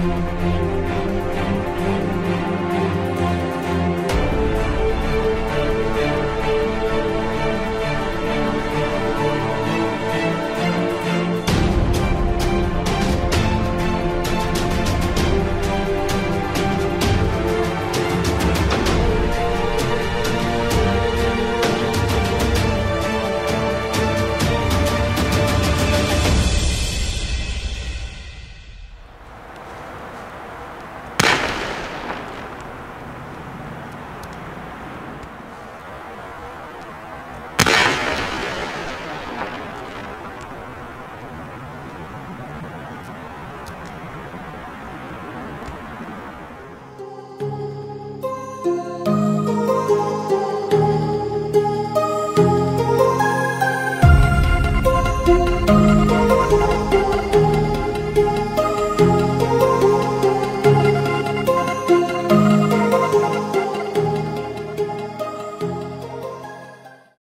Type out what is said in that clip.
Música